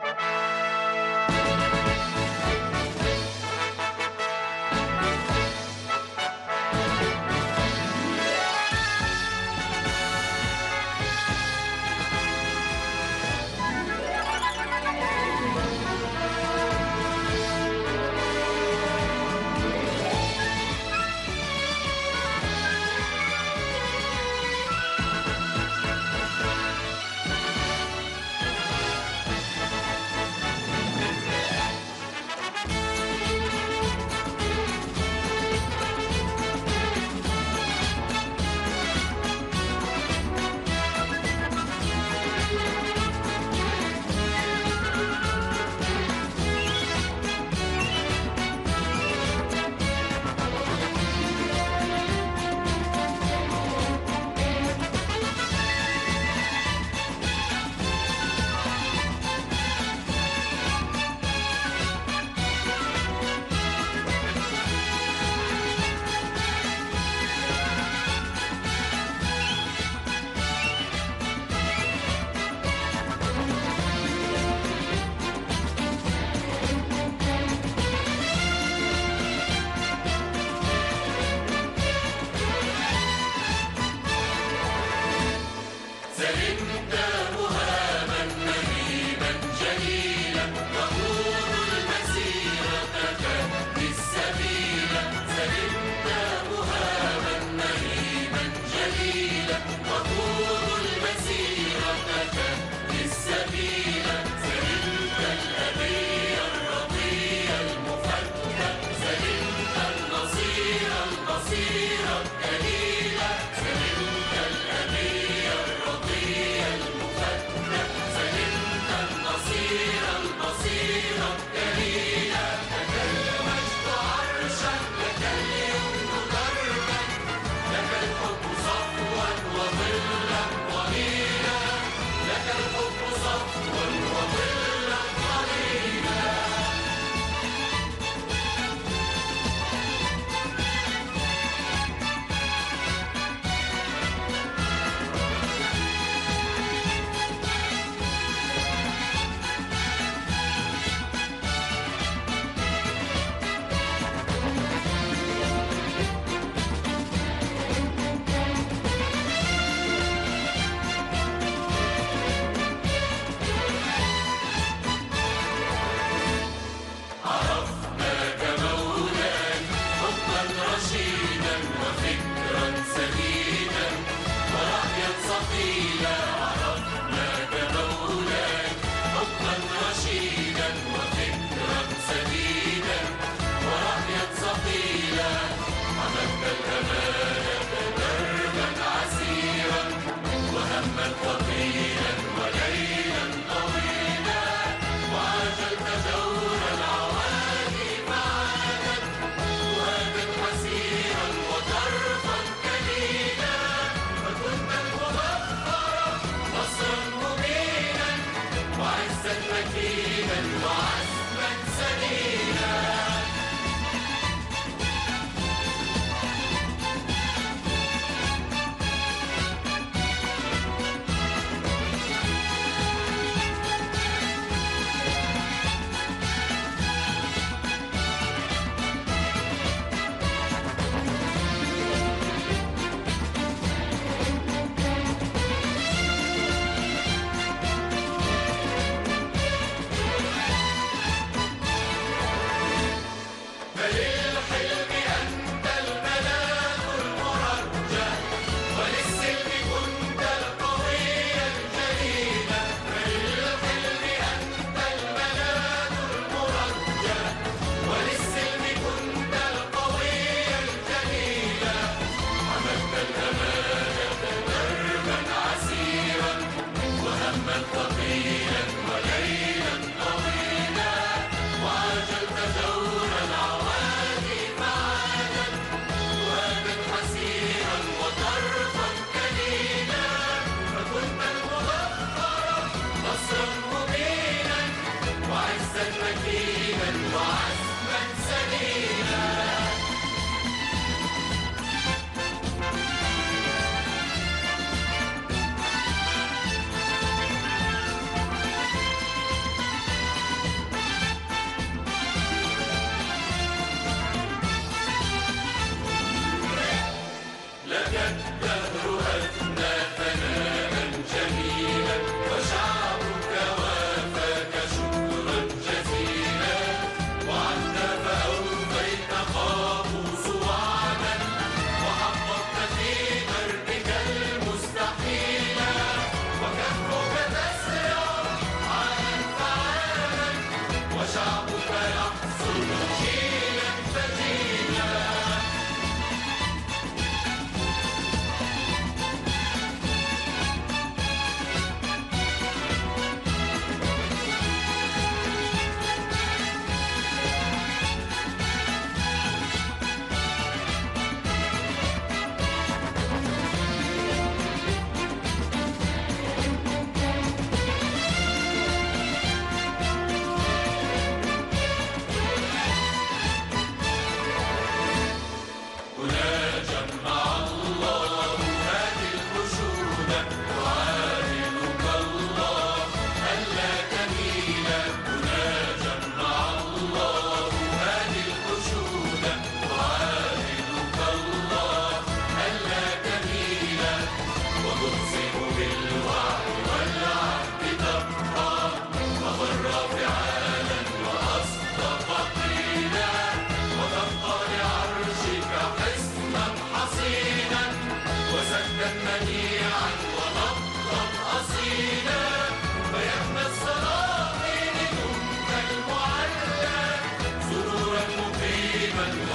Bye. Yeah.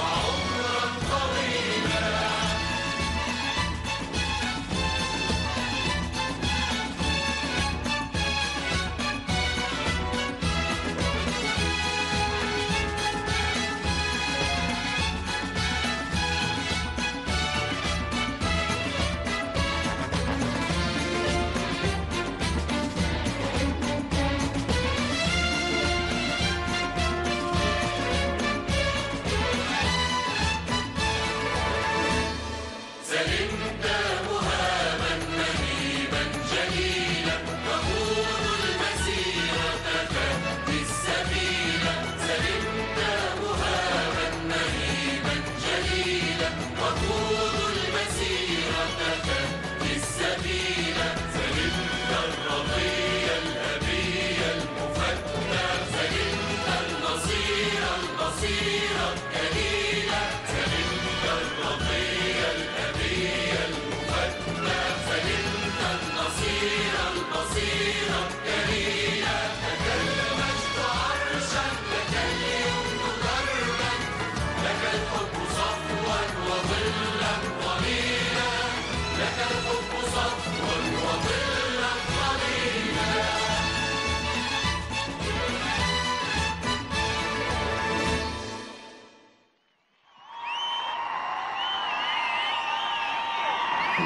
Wow.